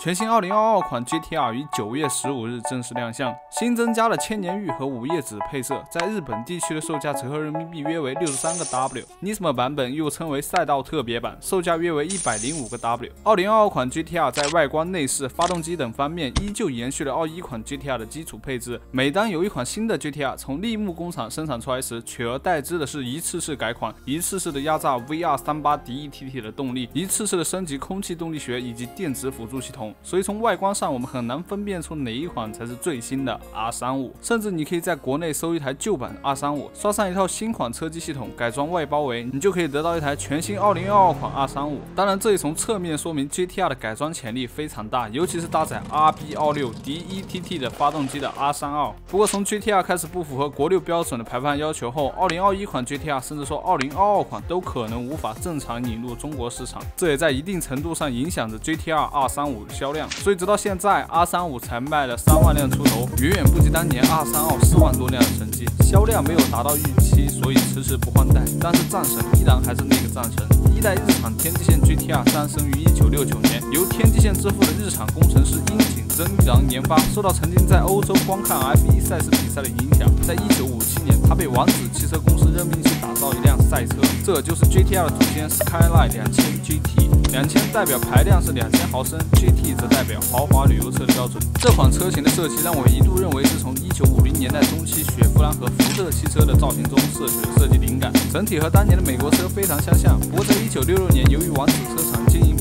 全新2022款 GTR 于九月十五日正式亮相，新增加了千年玉和午夜紫配色，在日本地区的售价折合人民币约为六十三个 W。Nismo 版本又称为赛道特别版，售价约为一百零五个 W。2022款 GTR 在外观、内饰、发动机等方面依旧延续了21款 GTR 的基础配置。每当有一款新的 GTR 从立木工厂生产出来时，取而代之的是一次次改款，一次次的压榨 VR38 DETT 的动力，一次次的升级空气动力学以及电子辅助系统。所以从外观上，我们很难分辨出哪一款才是最新的 R35。甚至你可以在国内搜一台旧版 R35，刷上一套新款车机系统，改装外包围，你就可以得到一台全新2022款 R35。当然，这也从侧面说明 GTR 的改装潜力非常大，尤其是搭载 RB26 DETT 的发动机的 R32。不过，从 GTR 开始不符合国六标准的排放要求后，2021款 GTR 甚至说2022款都可能无法正常引入中国市场，这也在一定程度上影响着 GTR R35 销量。所以直到现在，R 三五才卖了三万辆出头，远远不及当年 R32 四万多辆的成绩，销量没有达到预期，所以迟迟不换代。但是战神依然还是那个战神。第一代日产天际线 GTR 诞生于1969年，由天际线之父的日产工程师樱井真一郎研发。受到曾经在欧洲观看 F1 赛事比赛的影响，在1957年，他被王子汽车公司任命去打造一辆赛车，这就是 GTR 的祖先 Skyline 2000 GT。两千代表排量是两千毫升，GT 则代表豪华旅游车的标准。这款车型的设计让我一度认为是从一九五零年代中期雪佛兰和福特汽车的造型中摄取的设计灵感，整体和当年的美国车非常相像。不过在一九六六年，由于王子车厂经营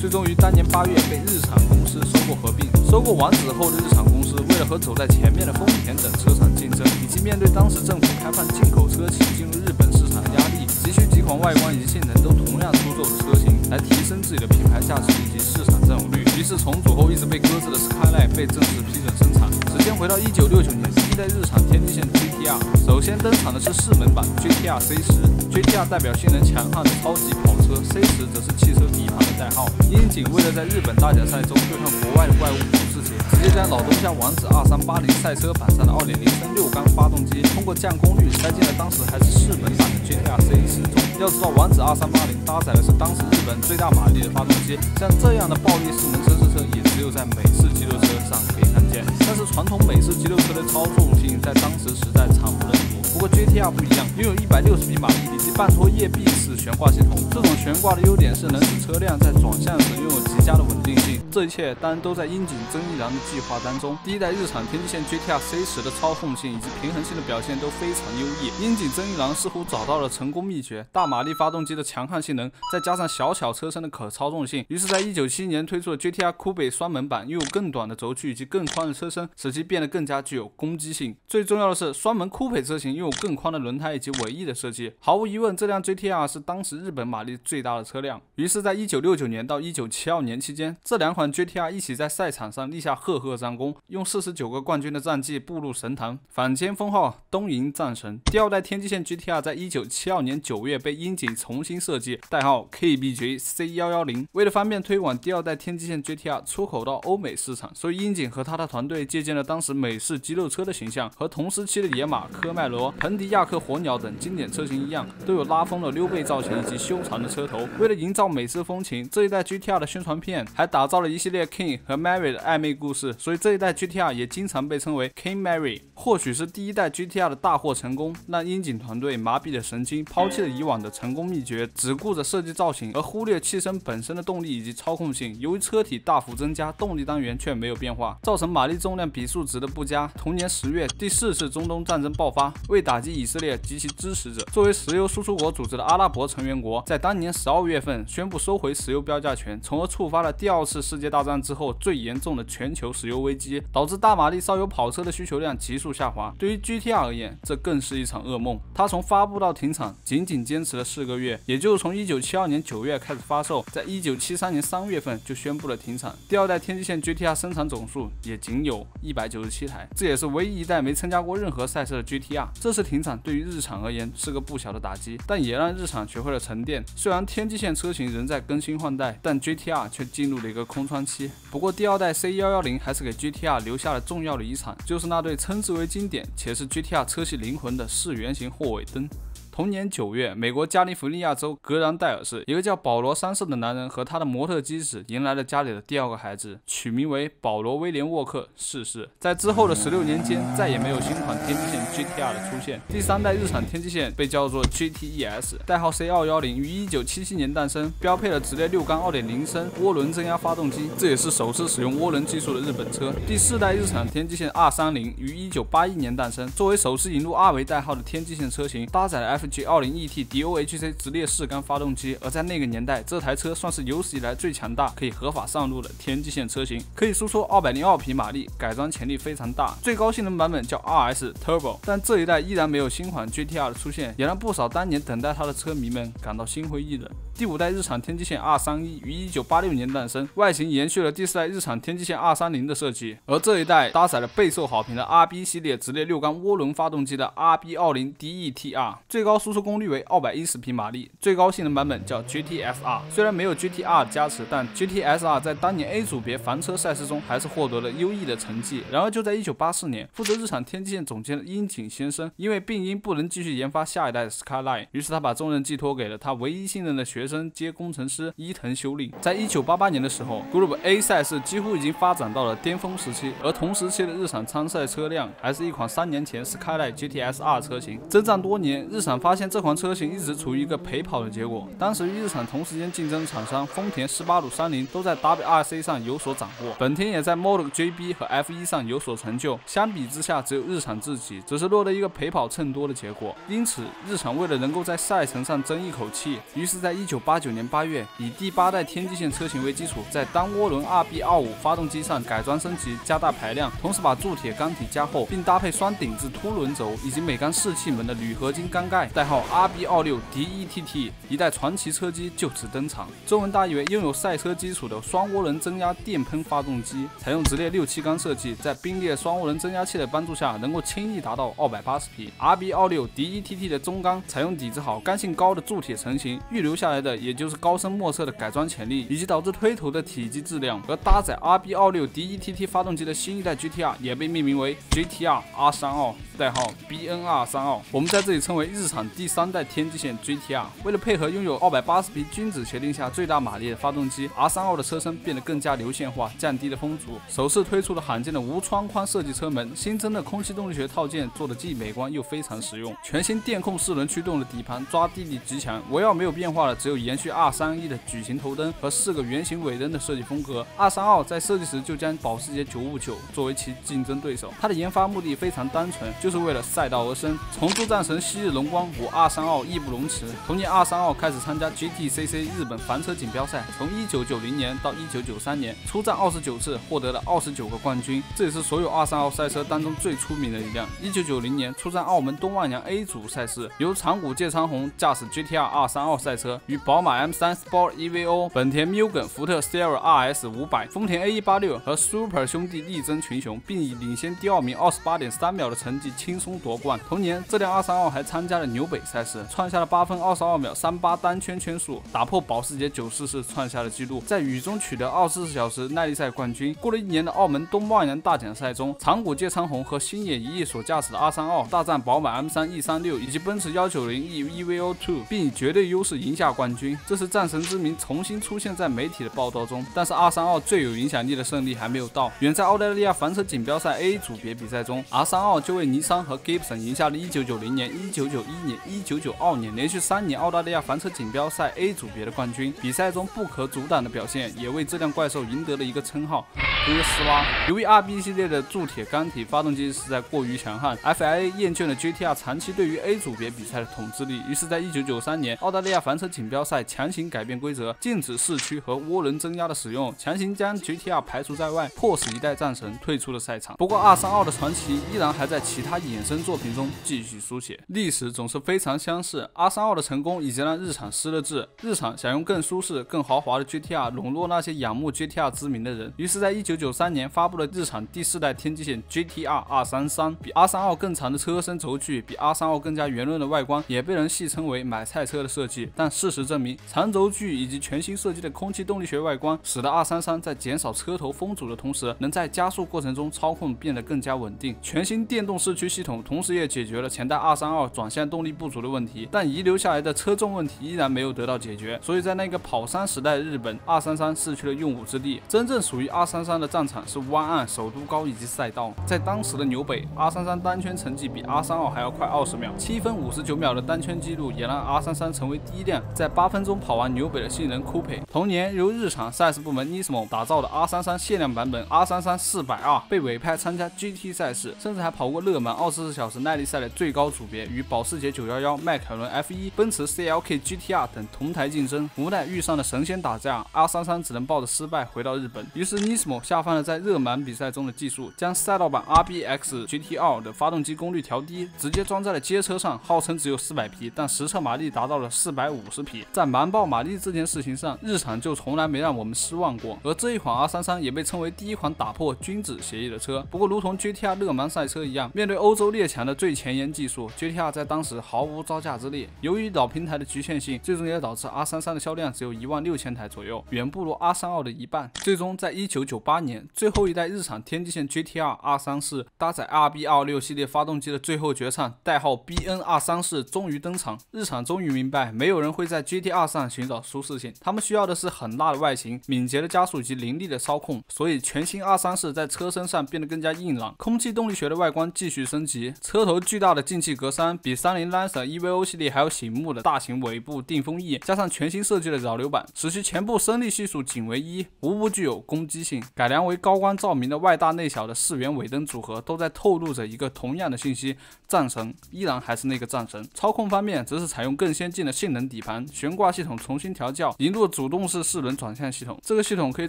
最终于当年八月被日产公司收购合并。收购完之后的日产公司，为了和走在前面的丰田等车厂竞争，以及面对当时政府开放进口车企进入日本市场的压力，急需几款外观以及性能都同样出众的车型。来提升自己的品牌价值以及市场占有率。于是重组后一直被搁置的 Skyline 被正式批准生产。时间回到一九六九年，第一代日产天际线 GTR 首先登场的是四门版 GTR C10。GTR 代表性能强悍的超级跑车，C 十则是汽车底盘的代号。樱井为了在日本大奖赛中对抗国外的怪物保时捷，直接将老东家王子二三八零赛车版上的二点零升六缸发动机，通过降功率塞进了当时还是四门版的 GTR C 十中。要知道，王子二三八零搭载的是当时日本最大马力的发动机，像这样的暴力式能车车车，也只有在美式肌肉车上可以看见。但是传统美式肌肉车的操纵性在当时实在惨不忍睹。不过 GTR 不一样，拥有一百六十匹马力以及半托叶臂式悬挂系统。这种悬挂的优点是能使车辆在转向时拥有加的稳定性。这一切当然都在樱井真一郎的计划当中。第一代日产天际线 GTR C10 的操控性以及平衡性的表现都非常优异。樱井真一郎似乎找到了成功秘诀：大马力发动机的强悍性能，再加上小巧车身的可操纵性。于是，在1977年推出了 GTR Coupe 双门版，拥有更短的轴距以及更宽的车身，使其变得更加具有攻击性。最重要的是，双门 Coupe 车型拥有更宽的轮胎以及尾翼的设计。毫无疑问，这辆 GTR 是当时日本马力最大的车辆。于是，在1969年到1972年期间，这两款 GTR 一起在赛场上立下赫赫战功，用49个冠军的战绩步入神坛，坊间封号“东瀛战神”。第二代天际线 GTR 在1972年9月被樱井重新设计，代号 KBJ C110。为了方便推广第二代天际线 GTR 出口到欧美市场，所以樱井和他的团队借鉴了当时美式肌肉车的形象，和同时期的野马、科迈罗、彭迪亚克火鸟等经典车型一样，都有拉风的溜背造型以及修长的车头。为了营造美式风情，这一代 GTR 的宣传片还打造了一系列 King 和 Mary 的暧昧故事，所以这一代 GTR 也经常被称为 King Mary。或许是第一代 GTR 的大获成功，让樱井团队麻痹了神经，抛弃了以往的成功秘诀，只顾着设计造型，而忽略汽身本身的动力以及操控性。由于车体大幅增加，动力单元却没有变化，造成马力重量比数值的不佳。同年十月，第四次中东战争爆发，为打击以色列及其支持者，作为石油输出国组织的阿拉伯成员国，在当年十二月份宣布收回石油标价权，从而触发了第二次世界大战之后最严重的全球石油危机，导致大马力烧油跑车的需求量急速下滑。对于 GTR 而言，这更是一场噩梦。它从发布到停产仅仅坚持了四个月，也就是从1972年9月开始发售，在1973年3月份就宣布了停产。第二代天际线 GTR 生产总数也仅有一百九十七台，这也是唯一一代没参加过任何赛事的 GTR。这次停产对于日产而言是个不小的打击，但也让日产学会了沉淀。虽然天际线车型仍在更新换代，但 GTR 却进入了一个空窗期。不过第二代 C 幺幺零还是给 GTR 留下了重要的遗产，就是那对称之为经典且是 GTR 车系灵魂的四圆形货尾灯。同年九月，美国加利福尼亚州格兰戴尔市，一个叫保罗三世的男人和他的模特机子迎来了家里的第二个孩子，取名为保罗威廉沃克逝世。在之后的十六年间，再也没有新款天际线 GTR 的出现。第三代日产天际线被叫做 GTES，代号 C 二幺零，于一九七七年诞生，标配了直列六缸二点零升涡轮增压发动机，这也是首次使用涡轮技术的日本车。第四代日产天际线 R 三零于一九八一年诞生，作为首次引入 R 为代号的天际线车型，搭载了 F FG 二零 ET DOHC 直列四缸发动机，而在那个年代，这台车算是有史以来最强大、可以合法上路的天际线车型，可以输出二百零二匹马力，改装潜力非常大。最高性能版本叫 RS Turbo，但这一代依然没有新款 GTR 的出现，也让不少当年等待它的车迷们感到心灰意冷。第五代日产天际线 R 三一于一九八六年诞生，外形延续了第四代日产天际线 R 三零的设计，而这一代搭载了备受好评的 RB 系列直列六缸涡轮发动机的 RB 二零 DETR，最高高输出功率为二百一十匹马力，最高性能版本叫 GTSR。虽然没有 GTR 加持，但 GTSR 在当年 A 组别房车赛事中还是获得了优异的成绩。然而就在一九八四年，负责日产天际线总监的樱井先生因为病因不能继续研发下一代的 Skyline，于是他把重任寄托给了他唯一信任的学。生兼工程师伊藤修令，在一九八八年的时候，Group A 赛事几乎已经发展到了巅峰时期，而同时期的日产参赛车辆还是一款三年前 Skyline GTS R 车型。征战多年，日产发现这款车型一直处于一个陪跑的结果。当时与日产同时间竞争的厂商丰田、斯巴鲁、三菱都在 WRC 上有所掌握，本田也在 Model JB 和 F1 上有所成就。相比之下，只有日产自己只是落得一个陪跑蹭多的结果。因此，日产为了能够在赛程上争一口气，于是在一九一九八九年八月，以第八代天际线车型为基础，在单涡轮 RB 二五发动机上改装升级，加大排量，同时把铸铁缸体加厚，并搭配双顶置凸轮轴以及美缸四气门的铝合金缸盖，代号 RB 二六 DETT，一代传奇车机就此登场。中文大意为拥有赛车基础的双涡轮增压电喷发动机，采用直列六气缸设计，在并列双涡轮增压器的帮助下，能够轻易达到二百八十匹。RB 二六 DETT 的中缸采用底子好、刚性高的铸铁成型，预留下来。的也就是高深莫测的改装潜力，以及导致推头的体积质量。而搭载 RB 二六 DETT 发动机的新一代 GTR 也被命名为 GTR R 三二，代号 BNR 三二。我们在这里称为日产第三代天际线 GTR。为了配合拥有二百八十匹均子协定下最大马力的发动机，R 三二的车身变得更加流线化，降低了风阻。首次推出了罕见的无窗框设计车门，新增的空气动力学套件做的既美观又非常实用。全新电控四轮驱动的底盘抓地力极强，围绕没有变化的只有。延续 R 三一的矩形头灯和四个圆形尾灯的设计风格，R 三二在设计时就将保时捷959作为其竞争对手。它的研发目的非常单纯，就是为了赛道而生。重铸战神昔日荣光与 R 三奥义不容辞。同年二三奥开始参加 GTCC 日本房车锦标赛，从1990年到1993年，出战29次，获得了29个冠军，这也是所有二三奥赛车当中最出名的一辆。1990年出战澳门东万洋 A 组赛事，由长谷介昌宏驾驶 GTR 二三奥赛车与。宝马 M3 Sport EVO、本田 Mugen、福特 Sierra RS 500、丰田 A186 和 Super 兄弟力争群雄，并以领先第二名28.3秒的成绩轻松夺冠。同年，这辆232还参加了牛纽北赛事，创下了8分22秒38单圈圈速，打破保时捷944创下的纪录，在雨中取得24小时耐力赛冠军。过了一年的澳门东万洋大奖赛中，长谷介昌宏和星野一翼所驾驶的 R32 大战宝马 M3 E36 以及奔驰 190E EVO2，并以绝对优势赢下冠军。这是战神之名重新出现在媒体的报道中，但是 R 三二最有影响力的胜利还没有到。远在澳大利亚房车锦标赛 A 组别比赛中，R 三二就为尼桑和 Gibson 赢下了1990年、1991年、1992年连续三年澳大利亚房车锦标赛 A 组别的冠军。比赛中不可阻挡的表现，也为这辆怪兽赢得了一个称号——哥斯拉。由于 RB 系列的铸铁缸体发动机实在过于强悍，FIA 厌倦了 GTR 长期对于 A 组别比赛的统治力，于是，在1993年澳大利亚房车锦标赛。强行改变规则，禁止四驱和涡轮增压的使用，强行将 GTR 排除在外，迫使一代战神退出了赛场。不过，232的传奇依然还在其他衍生作品中继续书写。历史总是是非常相似 R32 的成功已经让日产失了智。日产想用更舒适、更豪华的 GTR 笼络那些仰慕 GTR 之名的人，于是，在1993年发布了日产第四代天际线 GTR 233，比 R32 更长的车身轴距，比 R32 更加圆润的外观，也被人戏称为买菜车的设计。但事实证明。长轴距以及全新设计的空气动力学外观，使得 R33 在减少车头风阻的同时，能在加速过程中操控变得更加稳定。全新电动四驱系统，同时也解决了前代232转向动。动力不足的问题，但遗留下来的车重问题依然没有得到解决。所以在那个跑山时代日本，R33 失去了用武之地。真正属于 R33 的战场是湾岸、首都高以及赛道。在当时的纽北，R33 单圈成绩比 R32 还要快二十秒，七分五十九秒的单圈记录也让 R33 成为第一辆在八分钟跑完纽北的性能 Coupe。同年，由日产赛事部门 Nismo 打造的 R33 限量版本 R33 400R 被委派参加 GT 赛事，甚至还跑过勒芒二十四小时耐力赛的最高组别，与保时捷911、迈凯伦 F1、奔驰 CLK GTR 等同台竞争。无奈遇上了神仙打架，R33 只能抱着失败回到日本。于是 Nismo 下放了在热芒比赛中的技术，将赛道版 RBX GT2 的发动机功率调低，直接装在了街车上，号称只有400匹，但实测马力达到了450匹。在瞒报马力这件事情上，日产就从来没让我们失望过。而这一款 R33 也被称为第一款打破君子协议的车。不过，如同 GTR 热芒赛车一样，面对欧洲列强的最前沿技术，GTR 在当时毫无招架之力。由于老平台的局限性，最终也导致 R33 的销量只有一万六千台左右，远不如 R32 的一半。最终，在1998年，最后一代日产天际线 GTR R34 搭载 RB26 系列发动机的最后绝唱，代号 BN234 终于登场。日产终于明白，没有人会在 GTR 上寻找舒适性，他们需要的是很大的外形、敏捷的加速及凌厉的操控。所以，全新 R34 在车身上变得更加硬朗，空气动力学的外观继续升级，车头巨大的进气格栅，比三菱战神 EVO 系列还有醒目的大型尾部定风翼，加上全新设计的扰流板，使其前部升力系数仅为一，无不具有攻击性。改良为高光照明的外大内小的四元尾灯组合，都在透露着一个同样的信息：战神依然还是那个战神。操控方面，则是采用更先进的性能底盘，悬挂系统重新调教，引入主动式四轮转向系统。这个系统可以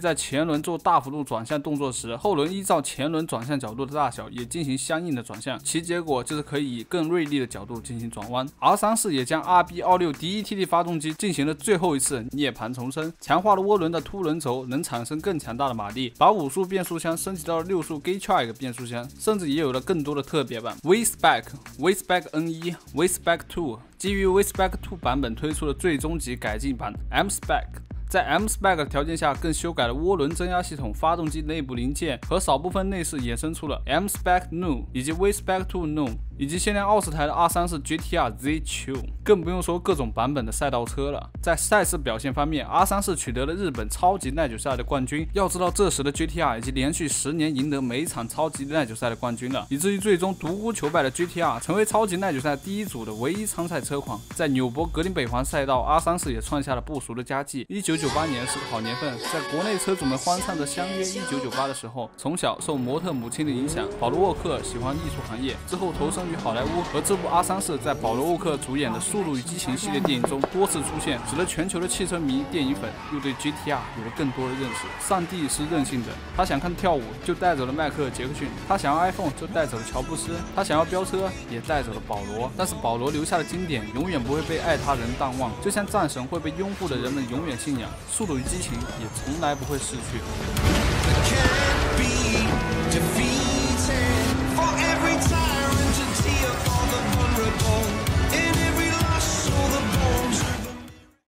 在前轮做大幅度转向动作时，后轮依照前轮转向角度的大小也进行相应的转向，其结果就是可以以更锐利的角度进行转弯。R34 也将 RB26 DETT 发动机进行了最后一次涅槃重生，强化了涡轮的凸轮轴，能产生更强大的马力，把五速变速箱升级到了六速 g a t r a c k 变速箱，甚至也有了更多的特别版 V-Spec、V-Spec N1、V-Spec Two。基于 V-Spec Two 版本推出的最终级改进版 M-Spec，在 M-Spec 条件下更修改了涡轮增压系统、发动机内部零件和少部分内饰，衍生出了 M-Spec New 以及 V-Spec Two New。以及限量奥斯台的 R34 GTR Z2，更不用说各种版本的赛道车了。在赛事表现方面，R34 取得了日本超级耐久赛的冠军。要知道，这时的 GTR 已经连续十年赢得每场超级耐久赛的冠军了，以至于最终独孤求败的 GTR 成为超级耐久赛第一组的唯一参赛车款。在纽博格林北环赛道，R34 也创下了不俗的佳绩。1998年是个好年份，在国内车主们欢唱着相约1998的时候，从小受模特母亲的影响，保罗沃克喜欢艺术行业，之后投身。于好莱坞和这部 R34 在保罗沃克主演的《速度与激情》系列电影中多次出现，使得全球的汽车迷、电影粉又对 GTR 有了更多的认识。上帝是任性的，他想看跳舞就带走了迈克尔·杰克逊，他想要 iPhone 就带走了乔布斯，他想要飙车也带走了保罗。但是保罗留下的经典永远不会被爱他人淡忘，就像战神会被拥护的人们永远信仰，《速度与激情》也从来不会逝去。